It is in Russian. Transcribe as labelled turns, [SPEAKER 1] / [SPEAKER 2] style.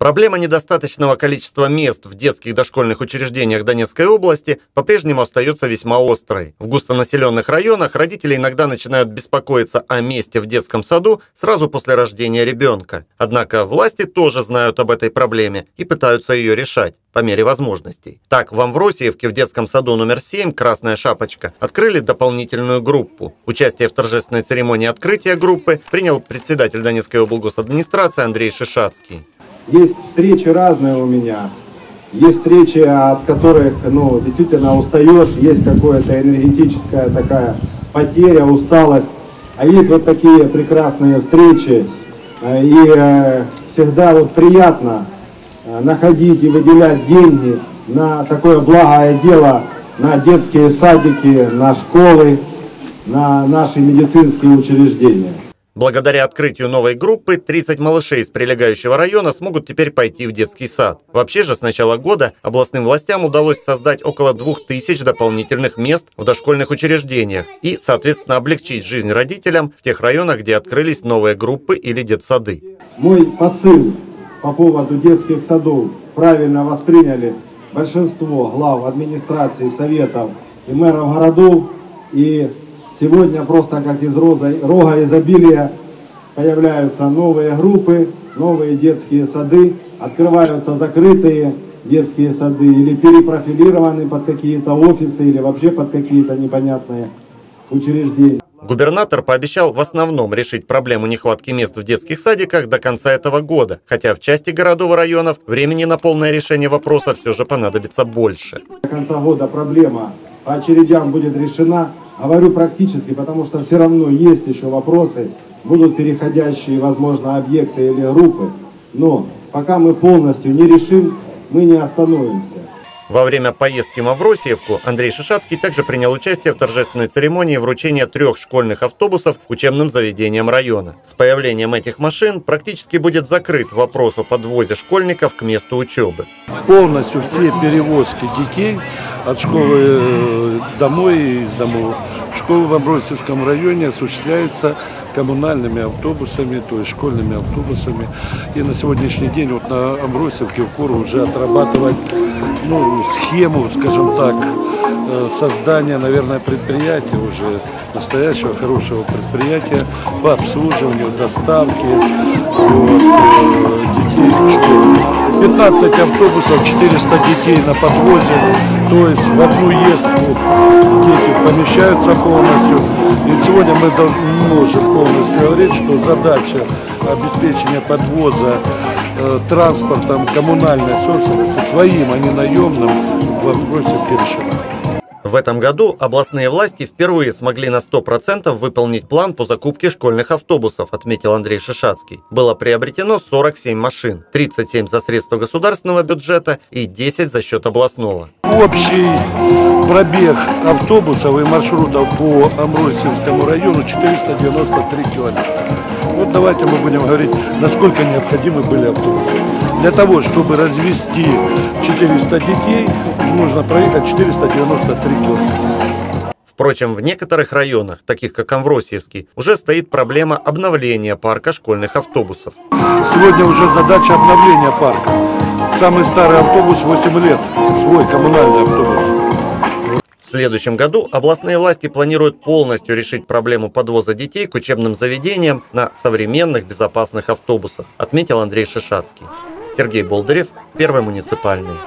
[SPEAKER 1] Проблема недостаточного количества мест в детских дошкольных учреждениях Донецкой области по-прежнему остается весьма острой. В густонаселенных районах родители иногда начинают беспокоиться о месте в детском саду сразу после рождения ребенка. Однако власти тоже знают об этой проблеме и пытаются ее решать по мере возможностей. Так, в Амвросиевке в детском саду номер 7 «Красная шапочка» открыли дополнительную группу. Участие в торжественной церемонии открытия группы принял председатель Донецкой администрации Андрей Шишацкий.
[SPEAKER 2] Есть встречи разные у меня. Есть встречи, от которых ну, действительно устаешь, есть какая-то энергетическая такая потеря, усталость. А есть вот такие прекрасные встречи. Э, и э, всегда вот приятно Э, находить и выделять деньги на такое благое дело, на детские садики, на школы, на наши медицинские учреждения.
[SPEAKER 1] Благодаря открытию новой группы 30 малышей из прилегающего района смогут теперь пойти в детский сад. Вообще же с начала года областным властям удалось создать около 2000 дополнительных мест в дошкольных учреждениях и, соответственно, облегчить жизнь родителям в тех районах, где открылись новые группы или детсады.
[SPEAKER 2] Мой посыл по поводу детских садов правильно восприняли большинство глав администрации, советов и мэров городов. И сегодня просто как из роза, рога изобилия появляются новые группы, новые детские сады, открываются закрытые детские сады или перепрофилированы под какие-то офисы или вообще под какие-то непонятные учреждения.
[SPEAKER 1] Губернатор пообещал в основном решить проблему нехватки мест в детских садиках до конца этого года, хотя в части городов и районов времени на полное решение вопроса все же понадобится больше.
[SPEAKER 2] До конца года проблема по очередям будет решена. Говорю практически, потому что все равно есть еще вопросы, будут переходящие, возможно, объекты или группы. Но пока мы полностью не решим, мы не остановимся.
[SPEAKER 1] Во время поездки в Мавросиевку Андрей Шишацкий также принял участие в торжественной церемонии вручения трех школьных автобусов учебным заведениям района. С появлением этих машин практически будет закрыт вопрос о подвозе школьников к месту учебы.
[SPEAKER 3] Полностью все перевозки детей от школы э, домой и из домов в школу в Амбросевском районе осуществляются коммунальными автобусами, то есть школьными автобусами. И на сегодняшний день вот на Амбросевке в Куру уже отрабатывать ну, схему, скажем так, э, создания, наверное, предприятия уже, настоящего хорошего предприятия по обслуживанию, доставке вот, э, детей в школу. 15 автобусов, 400 детей на подвозе, то есть в одну ездку дети помещаются полностью. И сегодня мы можем полностью говорить, что задача обеспечения подвоза транспортом коммунальной собственности своим, а не наемным, вопросе решена.
[SPEAKER 1] В этом году областные власти впервые смогли на 100% выполнить план по закупке школьных автобусов, отметил Андрей Шишацкий. Было приобретено 47 машин, 37 за средства государственного бюджета и 10 за счет областного.
[SPEAKER 3] Общий пробег автобусов и маршрутов по Амбросиевскому району 493 километра. Вот давайте мы будем говорить, насколько необходимы были автобусы. Для того, чтобы развести 400 детей, нужно проехать 493 километра.
[SPEAKER 1] Впрочем, в некоторых районах, таких как Амвросиевский, уже стоит проблема обновления парка школьных автобусов.
[SPEAKER 3] Сегодня уже задача обновления парка. Самый старый автобус 8 лет, свой коммунальный автобус.
[SPEAKER 1] В следующем году областные власти планируют полностью решить проблему подвоза детей к учебным заведениям на современных безопасных автобусах, отметил Андрей Шишацкий. Сергей Болдырев, Первый муниципальный.